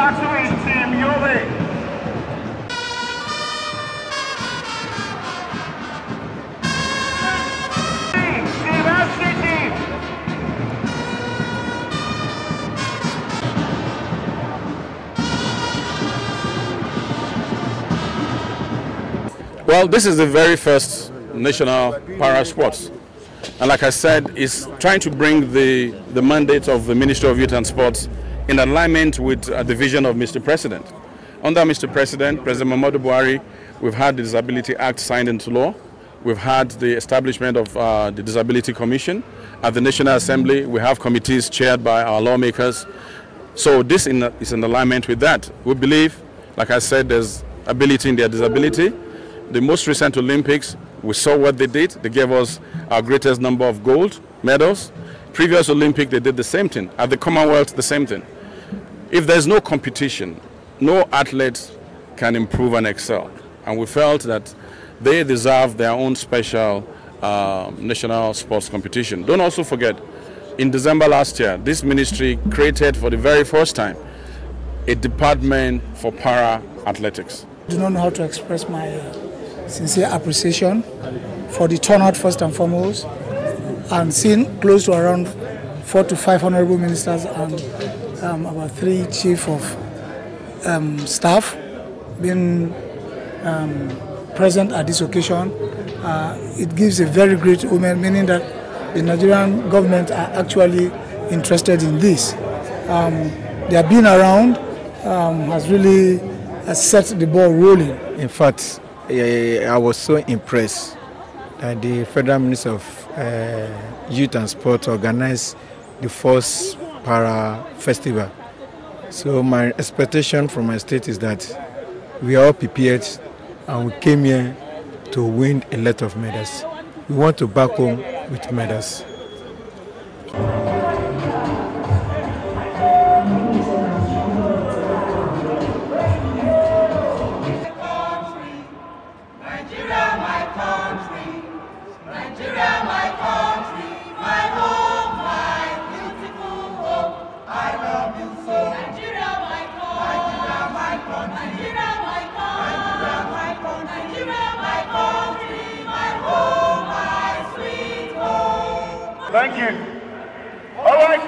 Tatuí Team Juve. Well, this is the very first national para sports. And like I said, it's trying to bring the, the mandate of the Ministry of Youth and Sports in alignment with uh, the vision of Mr. President. Under Mr. President, President Muhammadu Buhari, we've had the Disability Act signed into law. We've had the establishment of uh, the Disability Commission. At the National Assembly, we have committees chaired by our lawmakers. So this in, is in alignment with that. We believe, like I said, there's ability in their disability. The most recent Olympics, we saw what they did. They gave us our greatest number of gold medals. Previous Olympic, they did the same thing. At the Commonwealth, the same thing. If there's no competition, no athlete can improve and excel. And we felt that they deserve their own special uh, national sports competition. Don't also forget, in December last year, this ministry created for the very first time a department for para athletics. I do not know how to express my uh, sincere appreciation for the turnout first and foremost, and seeing close to around four to five honorable ministers and um, about three chief of um, staff being um, present at this occasion. Uh, it gives a very great woman, meaning that the Nigerian government are actually interested in this. Um, their being around um, has really uh, set the ball rolling. In fact, I was so impressed that the Federal Minister of uh, Youth and Sport organized the first para festival. So my expectation from my state is that we are all prepared and we came here to win a lot of medals. We want to back home with medals. Thank you. All right.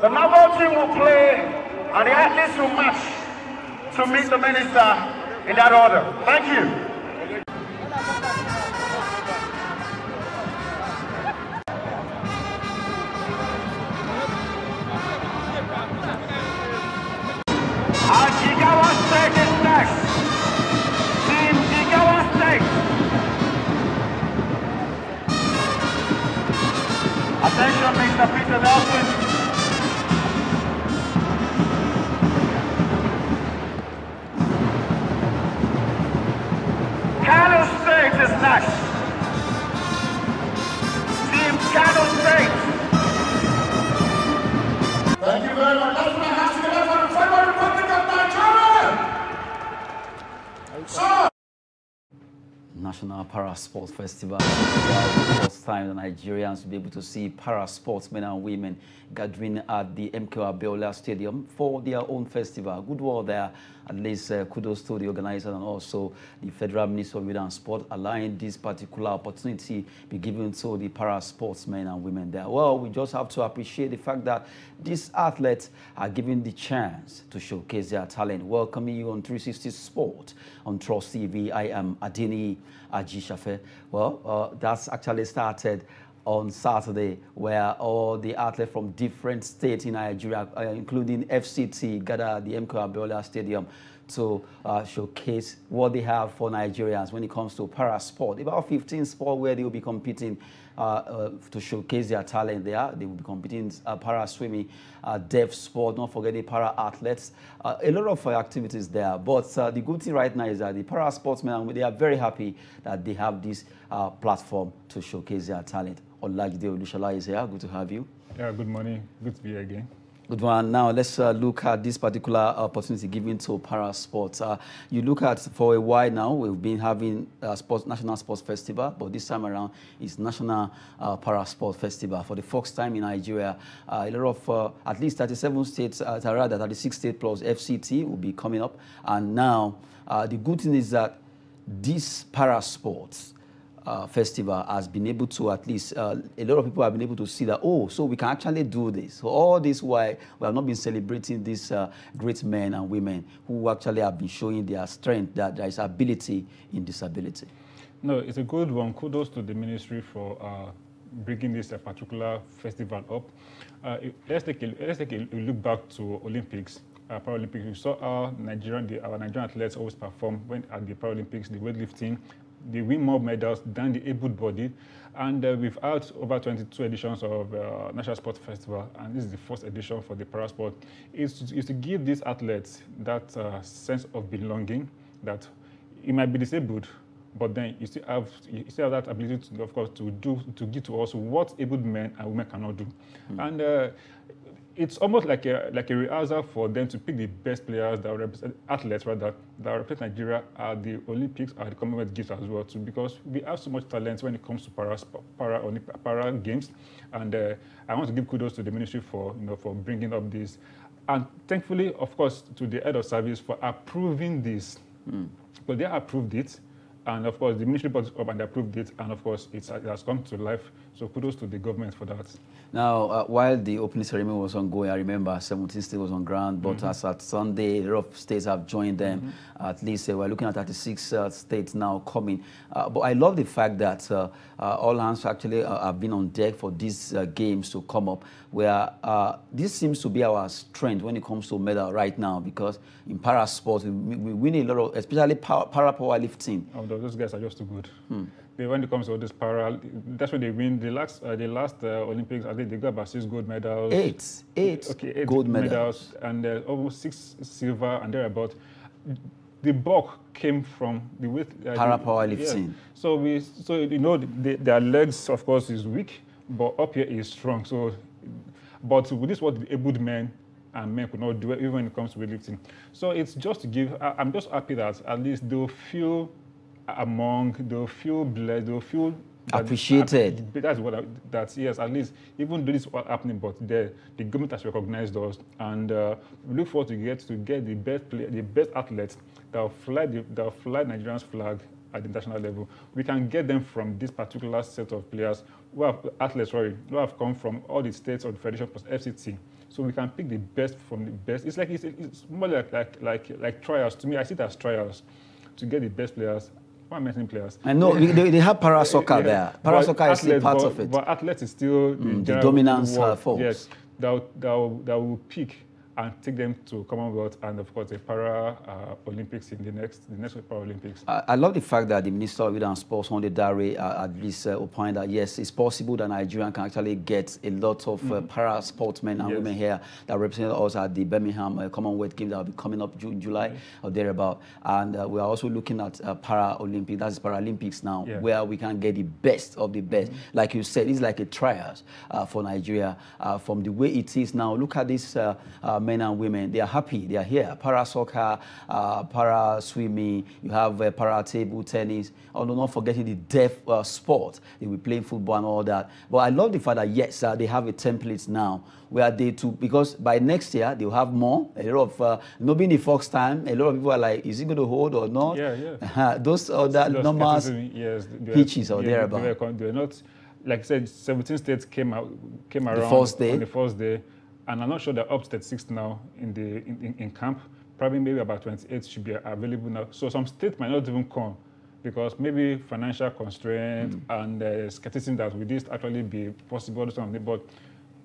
The naval team will play and the athletes will march to meet the minister in that order. Thank you. Russian National Para Sports Festival. the first time the Nigerians will be able to see para sports men and women gathering at the MKO Abiola Stadium for their own festival. Good work there. At least uh, kudos to the organizer and also the Federal Ministry of Youth and Sport allowing this particular opportunity be given to the para sports men and women there. Well, we just have to appreciate the fact that these athletes are given the chance to showcase their talent. Welcoming you on 360 Sport on Trust TV. I am Adini Well, uh, that's actually started on Saturday, where all the athletes from different states in Nigeria, uh, including FCT, gather at the MKO Abiola Stadium to uh, showcase what they have for Nigerians when it comes to para sport. About 15 sports where they will be competing uh, uh, to showcase their talent there. They will be competing uh, para swimming, uh, deaf sport, not forgetting para athletes. Uh, a lot of uh, activities there. But the good thing right now is that the para sportsmen, they are very happy that they have this platform to showcase their talent. Olajide Olushola is here. Good to have you. Yeah, good morning. Good to be here again. Good one. Now let's uh, look at this particular opportunity given to para sports. Uh, you look at for a while now, we've been having a sports, National Sports Festival, but this time around it's National uh, Para Sports Festival. For the first time in Nigeria, uh, a lot of, uh, at least 37 states, uh, rather 36 states plus FCT will be coming up. And now uh, the good thing is that these para sports, uh, festival has been able to at least uh, a lot of people have been able to see that oh so we can actually do this. So all this why we have not been celebrating these uh, great men and women who actually have been showing their strength that there is ability in disability. No it's a good one. Kudos to the ministry for uh, bringing this particular festival up. Uh, let's take a, let's take a look back to olympics uh, Paralympics, we saw our Nigerian, the, our Nigerian athletes always perform when at the Paralympics, the weightlifting, they win more medals than the able-bodied. And uh, we've had over 22 editions of uh, National Sports Festival, and this is the first edition for the parasport. Is to, is to give these athletes that uh, sense of belonging that it might be disabled, but then you still have you still have that ability to, of course, to do to give to us what able men and women cannot do. Mm. And uh, it's almost like a like a rehearsal for them to pick the best players that represent athletes rather that represent Nigeria at the Olympics or the Commonwealth Games as well too because we have so much talent when it comes to para para, para games. And uh, I want to give kudos to the ministry for you know for bringing up this. And thankfully of course to the head of service for approving this. Mm. but they approved it. And of course, the ministry brought it up and approved it, and of course, it has come to life. So kudos to the government for that. Now, uh, while the opening ceremony was ongoing, I remember 17 states was on ground, but mm -hmm. as at Sunday, a lot of states have joined them. Mm -hmm. At least uh, we're looking at 36 uh, states now coming. Uh, but I love the fact that uh, uh, all hands actually have been on deck for these games to come up, where this seems to be our strength when it comes to medal right now, because in para sports, we, we win a lot of, especially para, para powerlifting. Oh, those guys are just too good. Hmm. They, when it comes to this para, that's when they win. The last, uh, the last uh, Olympics, I think they got about six gold medals. Eight, eight, okay, eight gold medals, medals and uh, almost six silver and thereabout. The bulk came from the weight. Uh, para powerlifting. Yeah. So we, so you know, the, their legs, of course, is weak, but up here is strong. So, but this is what the able men and men could not do, even when it comes to weightlifting. So it's just to give. I, I'm just happy that at least they'll feel among, the few feel blessed, feel that, appreciated. that's what I, that's yes. At least even though this is what happening, but the the government has recognized us, and uh, we look forward to get to get the best play, the best athletes that will fly the that will fly Nigerian's flag at the international level. We can get them from this particular set of players who have athletes, sorry, who have come from all the states of the Federation plus FCT. So we can pick the best from the best. It's like it's, it's more like like like like trials. To me, I see it as trials to get the best players why am I mentioning players? I know they, they have para soccer yeah. there. Para soccer is still part but, of it. But athletes is still mm, the, the dominance uh, force. Yes, that that that will peak and take them to Commonwealth and of course the Para uh, Olympics in the next the next Paralympics. I, I love the fact that the Minister of Youth and Sports, Sunday Dare, uh, at least uh, opined that yes, it's possible that Nigeria can actually get a lot of mm. para sportsmen and yes. women here that represent us at the Birmingham uh, Commonwealth Games that will be coming up June, July or thereabout. And uh, we are also looking at uh, Para Olympics, that's Paralympics now, yeah. where we can get the best of the best. Mm -hmm. Like you said, it's like a trials for Nigeria from the way it is now. Look at this men and women, they are happy, they are here. Para soccer, uh, para swimming, you have uh, para table tennis, although not forgetting the deaf uh, sport. They will play football and all that. But I love the fact that, yes, uh, they have a template now where they to, because by next year, they'll have more. A lot of, uh, not being the Fox time, a lot of people are like, is it going to hold or not? Yeah, yeah. those other numbers, yes, hitches or yeah, thereabout. They're not, like I said, 17 states came out, came around the first day. on the first day and I'm not sure they're up to 36 now in the in, in, in, camp. Probably maybe about 28 should be available now. So some states might not even come because maybe financial constraint mm. and uh, skepticism that will this actually be possible or something. But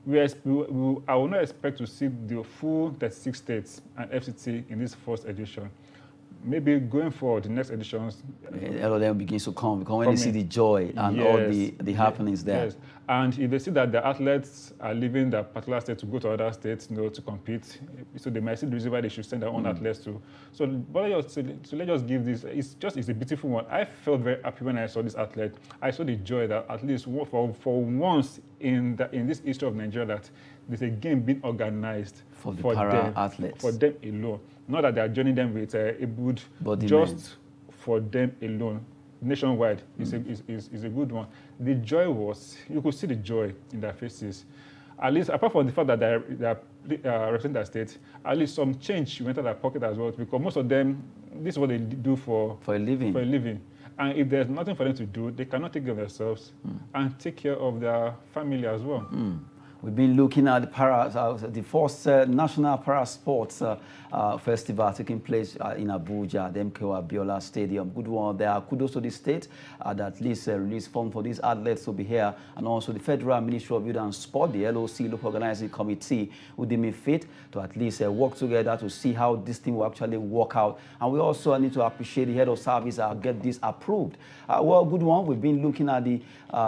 we, we, we, I will not expect to see the full 36 states and FCT in this first edition maybe going forward, the next editions. All of them begins to come because when they see the joy and yes, all the, the happenings there. Yes. And if they see that the athletes are leaving that particular state to go to other states you know, to compete, so they might see the reason why they should send their own mm. athletes to. So, but let's, so let's just give this, it's just it's a beautiful one. I felt very happy when I saw this athlete. I saw the joy that at least for, for once in, the, in this history of Nigeria that there's a game being organized for the for para them, athletes. For them alone. Not that they are joining them with uh, a good, Body just men. for them alone, nationwide, mm. is, a, is, is, is a good one. The joy was, you could see the joy in their faces. At least, apart from the fact that they are, they are uh, represent their state, at least some change went out of their pocket as well, because most of them, this is what they do for, for a living. For a living. And if there's nothing for them to do, they cannot take care of themselves mm. and take care of their family as well. Mm. We've been looking at the, para, uh, the first uh, National Para Sports uh, uh, Festival taking place uh, in Abuja, the MKO Abiola Stadium. Good one there. Kudos to the state uh, that at least released funds for these athletes to be here, and also the Federal Ministry of Youth and Sport, the LOC, Local Organizing Committee, would deem it fit to at least work together to see how this thing will actually work out. And we also need to appreciate the head of service and get this approved. well, good one. We've been looking at the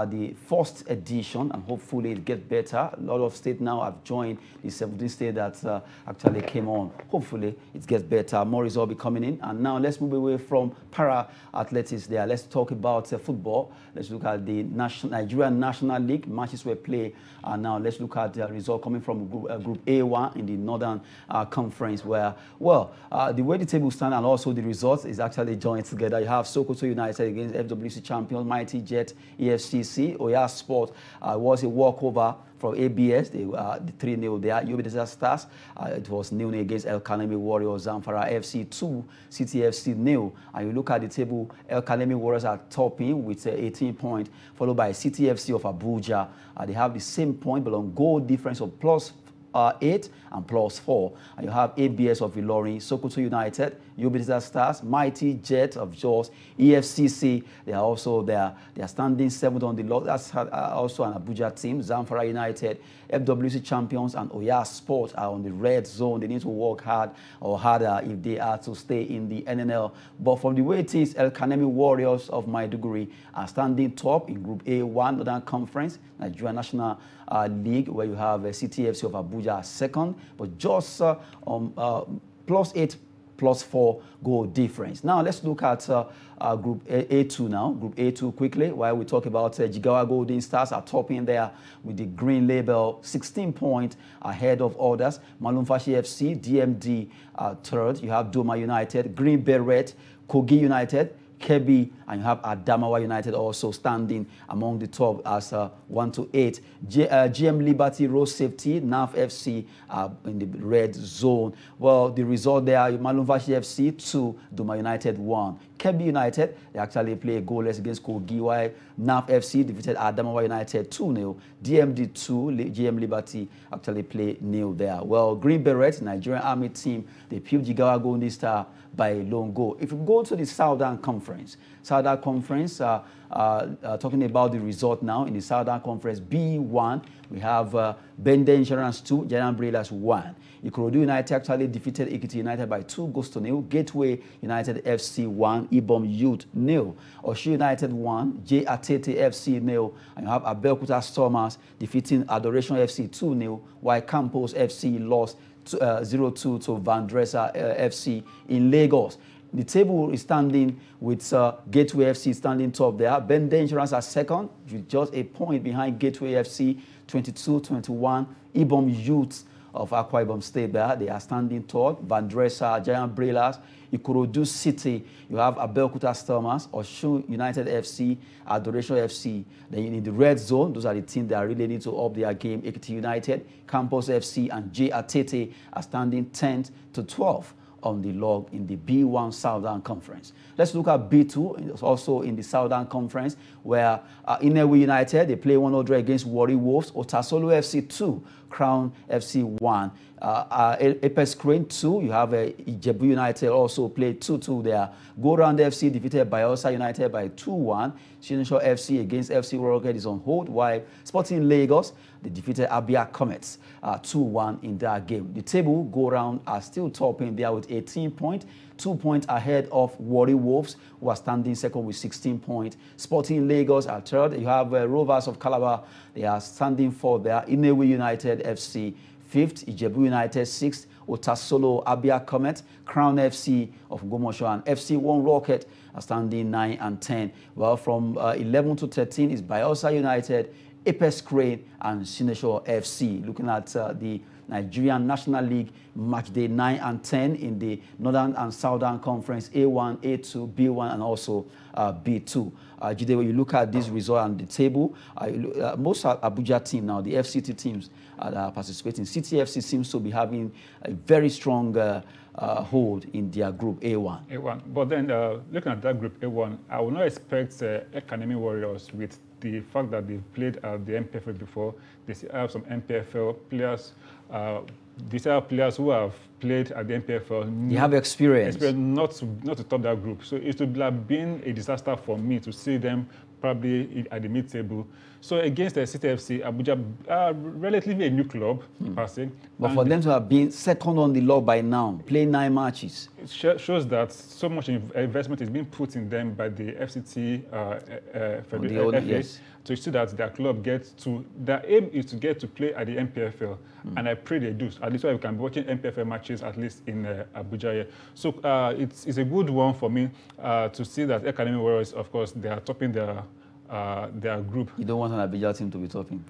the first edition, and hopefully it gets better lot of states now have joined the 17 state that uh, actually came on. Hopefully, it gets better. More results will be coming in. And now let's move away from para athletics there. Let's talk about uh, football. Let's look at the national, Nigerian National League matches were played. And now let's look at the result coming from Group, uh, group A1 in the Northern uh, Conference, where, well, uh, the way the table stand and also the results is actually joined together. You have Sokoto United against FWC champion Mighty Jet, EFCC, Oya Sport uh, was a walkover from ABS, they uh, the 3 0 there. UB Stars, uh, it was nil against El Kanemi Warriors. Zamfara FC 2, CTFC nil. And you look at the table, El Kanemi Warriors are topping with uh, 18 points, followed by CTFC of Abuja. Uh, they have the same point, but on goal difference of plus uh, 8 and plus 4. And you have ABS of Ilorin, Sokoto United, Ubisa Stars, Mighty Jet of Jos, EFCC. They are also there. They are standing seventh on the log. That's uh, also an Abuja team. Zamfara United, FWC champions, and Oya Sports are on the red zone. They need to work hard or harder if they are to stay in the NNL. But from the way it is, El Kanemi Warriors of Maiduguri are standing top in Group A1 Northern Conference, Nigeria National uh, League, where you have uh, CTFC of Abuja second, but just uh, um, uh, plus eight plus four goal difference. Now let's look at uh, uh, Group A- 2 now. Group A2 quickly, while we talk about uh, Jigawa Golden Stars are topping there with the green label, 16 points ahead of others. Malumfashi FC, DMD uh, third. You have Doma United, Green Beret, Kogi United, Kebbi, and you have Adamawa United also standing among the top as uh, 1 to 8. G, uh, GM Liberty Road Safety, NAF FC uh, in the red zone. Well, the result there, Malumfashi FC 2, Doma United 1. Kebbi United, they actually play goalless against Kogi, while NAF FC defeated Adamawa United 2-0. DMD 2, GM Liberty actually play nil there. Well, Green Beret, Nigerian Army team, they peeled Jigawa Golden Star by a lone goal. If you go to the Southern Conference, Southern Conference, uh, uh, uh, talking about the result now in the Southern Conference B1, we have uh, Bendel Insurance 2, General Umbrellas 1. Ikorodu United actually defeated Ekiti United by two goals to nil. Gateway United FC 1, Ibom Youth nil. Osun United 1, J Atete FC nil. And you have Abeokuta Stormers defeating Adoration FC 2 nil, while Campos FC lost 0-2 uh, to Vandrezzer uh, FC in Lagos. The table is standing with uh, Gateway FC standing top there. Bendel Insurance are second, just a point behind Gateway FC, 22-21. Ibom Youth of Akwa Ibom State there, they are standing tall. Vandrezzer, Giant Brillars, Ikorodu City, you have Abeokuta Stormers, Osun United FC, Adoration FC. Then in the red zone, those are the teams that are really need to up their game. Ekiti United, Campus FC, and J Atete are standing 10 to 12 on the log in the B1 Southern Conference. Let's look at B2, it's also in the Southern Conference, where uh, Nnewi United, they play 100 against Warri Wolves, Otasolo FC 2, Crown FC 1. Uh, uh, Apex Crane 2, you have uh, Ijebu United also played 2-2 there. Go Round FC defeated Bayelsa United by 2-1. Shinshore FC against FC Rocket is on hold, while Sporting Lagos, they defeated Abia Comets 2-1 uh, in that game. The table go round are still topping there with 18 points two points ahead of Warri Wolves, who are standing second with 16 points. Sporting Lagos are third. You have uh, Rovers of Calabar, they are standing fourth there. Nnewi United FC fifth, Ijebu United sixth, Otasolo Abia Comet, Crown FC of Ogbomoso, and FC One Rocket are standing 9 and 10. Well, from uh, 11 to 13 is Bayelsa United, Apex Crane, and Sinesho FC. Looking at uh, the Nigerian National League match day 9 and 10 in the Northern and Southern Conference A1, A2, B1, and also uh, B2. Uh, Jide, when you look at this result on the table, uh, look, uh, most Abuja team now, the FCT teams that are participating, CTFC seems to be having a very strong uh, uh, hold in their group A1. A1. But then looking at that group A1, I would not expect uh, El Kanemi Warriors with the fact that they've played at the NPFL before. They have some NPFL players. Uh, these are players who have played at the NPFL. They have experience. experience not, to, not to top that group. So it would have been a disaster for me to see them probably at the mid-table. So against the City FC, Abuja are relatively a new club, hmm. per se. But for them to have been second on the log by now, playing nine matches. It sh shows that so much investment is being put in them by the FCT uh, uh, FA, yes. to see that their club gets to, their aim is to get to play at the NPFL. Hmm. And I pray they do. At least why we can be watching NPFL matches at least in uh, Abuja here. So uh, it's, it's a good one for me uh, to see that El Kanemi Warriors, of course, they are topping their uh, their group. You don't want an Abidjan team to be topping?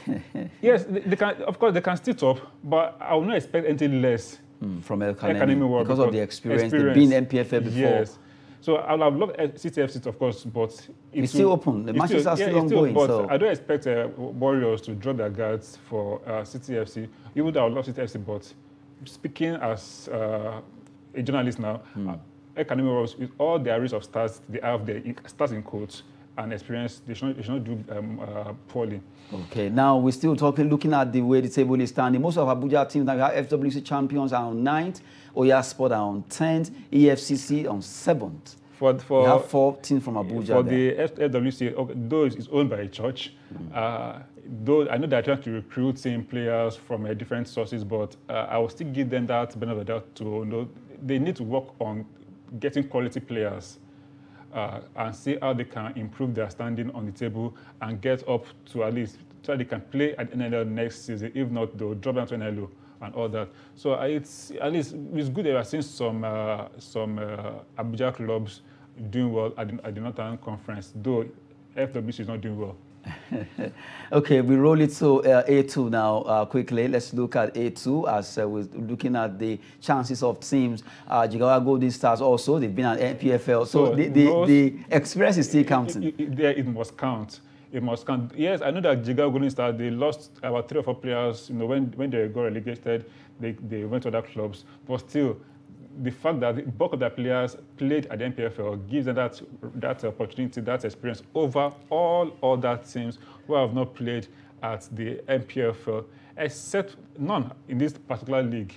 yes, they, they, can. Of course, they can still top, but I will not expect anything less mm, from El Kanemi, because, because, of the experience. experience. They've been NPFL before. Yes. So I would have loved City FC, of course, but it's still open. The matches still, are still yeah, ongoing. Still, but so. I don't expect uh, Warriors to drop their guards for uh, City FC. Even though I love City FC, but speaking as uh, a journalist now, mm. uh, Warriors, with all their risk of stars, they have their stars in coach and experience, they should not, they should not do um, uh, poorly. Okay, now we're still talking, looking at the way the table is standing. Most of Abuja teams now have FWC champions are on 9th, Oya Sport are on 10th, EFCC on 7th. For, for, we have four teams from Abuja. For there. the FWC, okay, though it's owned by a church, mm. uh, though I know they're trying to recruit same players from uh, different sources, but uh, I will still give them that benefit of the doubt to know they need to work on getting quality players uh, and see how they can improve their standing on the table and get up to at least so they can play at NLL next season. If not, they'll drop down to NLL and all that. So uh, it's at least it's good that I've seen some uh, some uh, Abuja clubs doing well at the, at the Northern Conference, though FWC is not doing well. okay, we roll it to uh, A2 now uh, quickly. Let's look at A2 as uh, we're looking at the chances of teams. Uh, Jigawa Golden Stars also, they've been at NPFL. So, so the, the, the, experience is still counting. It, it, it, it, must count. It must count. Yes, I know that Jigawa Golden Stars, they lost about three or four players. You know, when, when they got relegated, they, they went to other clubs. But still, the fact that the bulk of their players played at the NPFL gives them that, that opportunity, that experience over all other teams who have not played at the NPFL, except none in this particular league,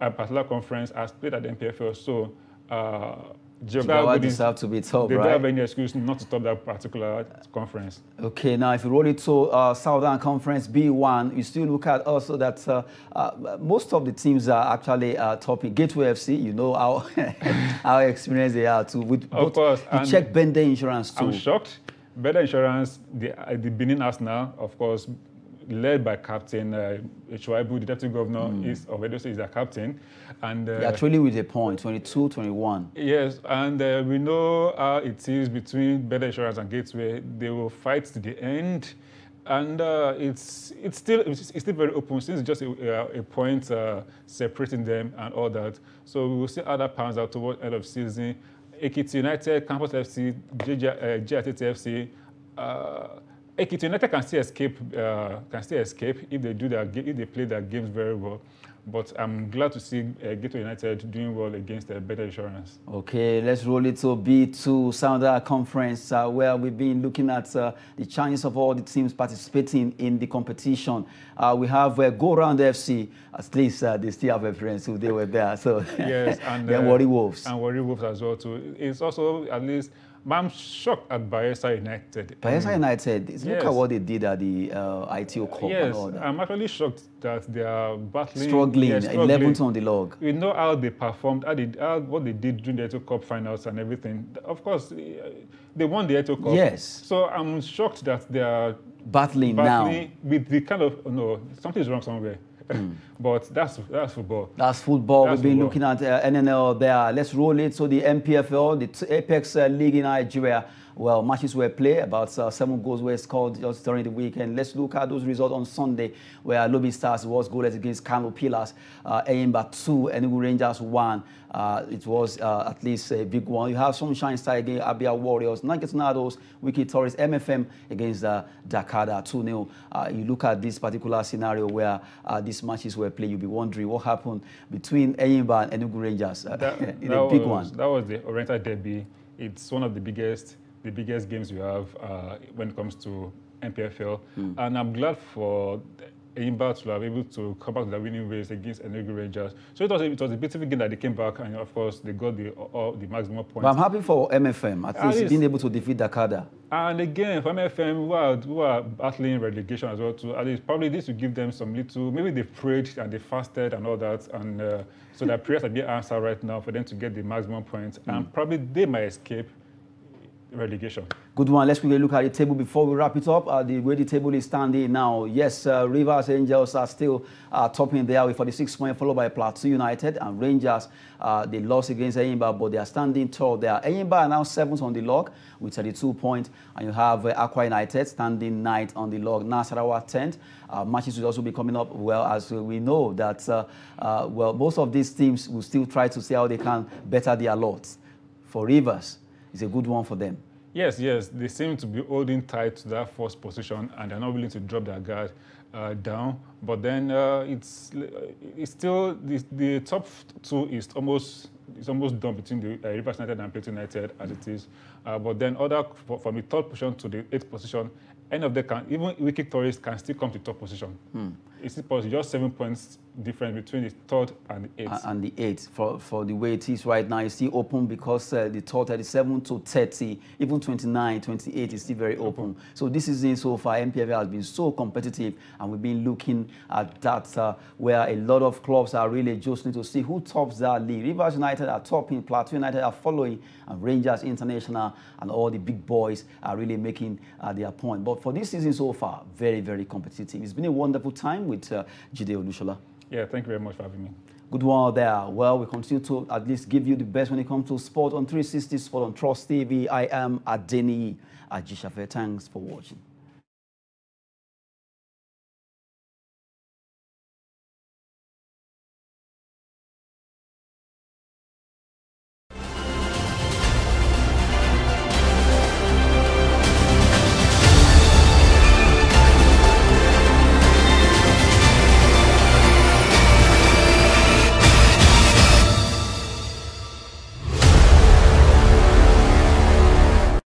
a particular conference has played at the NPFL. So uh, Jigawa deserve to be top, they right? They don't have any excuse not to top that particular conference. Okay, now if you roll it to uh, Southern Conference B1, you still look at also that uh, uh, most of the teams are actually uh, topping. Gateway FC, you know how how experienced they are too. With of course. You check Bendel Insurance too. I'm shocked. Bendel Insurance, the, uh, the Benin Arsenal, of course, led by Captain uh, the Deputy Governor mm. is of Edo State, is their captain. And uh, actually with a point, 22, 21. Yes, and uh, we know how it is between Bendel Insurance and Gateway. They will fight to the end. And uh, it's it's still it's, still very open since it's just a, a point uh, separating them and all that. So we will see other pounds out towards end of season. Ekiti United, Campus FC, JRT FC, uh, Ekiti United can still escape. Uh, can still escape if they do their if they play their games very well. But I'm glad to see uh, Gateway United doing well against uh, Bendel Insurance. Okay, let's roll it to B2 Sounder Conference, uh, where we've been looking at uh, the chances of all the teams participating in the competition. Uh, we have uh, Go Round FC, at least uh, they still have a friends who they were there. So yes, and then Warri Wolves and Warri Wolves as well too. It's also at least but I'm shocked at Bayelsa United. Bayelsa mm. United, yes. look at what they did at the uh, Aiteo Cup yes, and all that. I'm actually shocked that they are battling. Struggling, yeah, struggling. 11th on the log. We know how they performed, how they, how, what they did during the Aiteo Cup finals and everything. Of course, they won the Aiteo Cup. Yes. So I'm shocked that they are battling, battling now. with the kind of, oh no, something's wrong somewhere. Mm. but that's that's football. That's football. That's We've been football. looking at uh, NNL there. Let's roll it. So the NPFL, the Apex uh, League in Nigeria, well, matches were played. About uh, seven goals were scored just during the weekend. Let's look at those results on Sunday, where Lobi Stars was goalless against Kano Pillars. Uh, Enyimba 2, Enugu Rangers 1. Uh, it was uh, at least a big one. You have Sunshine Star against Abia Warriors, Nanketonados, Wikki Tourist, MFM against uh, Dakkada 2-0. Uh, you look at this particular scenario where uh, these matches were played, you'll be wondering what happened between Enyimba and Enugu Rangers uh, That, in that a big was, one. That was the Oriental Derby. It's one of the biggest, the biggest games we have uh, when it comes to NPFL. Hmm. And I'm glad for Enyimba to have able to come back to the winning ways against Enugu Rangers. So it was, a, it was a beautiful game that they came back and of course they got the, all, the maximum points. But I'm happy for MFM, at At least least- being able to defeat Dakkada. And again, for MFM, who are, who are battling relegation as well, too, at least probably this will give them some little, maybe they prayed and they fasted and all that, and uh, so their prayers are being answered right now for them to get the maximum points, and probably they might escape relegation. Good one. Let's quickly look at the table before we wrap it up. Uh, the way the table is standing now, yes, uh, Rivers Angels are still uh, topping there with 46 points, followed by Plateau United and Rangers. Uh, they lost against Enyimba, but they are standing tall there. Enyimba are now seventh on the log with 32 points, and you have uh, Akwa United standing ninth on the log. Nasarawa 10th. Uh, matches will also be coming up. Well, as we know that, uh, uh, well, most of these teams will still try to see how they can better their lots. For Rivers, it's a good one for them. Yes, yes, they seem to be holding tight to that first position, and they're not willing to drop their guard uh, down. But then uh, it's it's still the, the top two is almost it's almost done between the uh, Rivers United and Plateau United as it is. Uh, but then other from the third position to the eighth position, any of them can even Wikki Tourists can still come to top position. It's possible, just seven points difference between the third and the eighth. And the 8th for, for the way it is right now it's still open because uh, the third 37 to 30 even 29 28 is still very open. So this season so far npfl has been so competitive and we've been looking at that uh, where a lot of clubs are really just need to see who tops that league. Rivers united are topping plateau united are following and rangers international and all the big boys are really making uh, their point. But for this season so far very very competitive. It's been a wonderful time with uh, jide olushola yeah, thank you very much for having me. Good one there. Well, we continue to at least give you the best when it comes to sport on 360 Sport on Trust TV. I am Adeni Ajishafe. Thanks for watching.